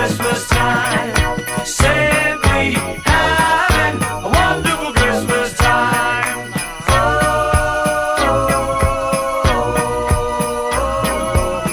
Christmas time.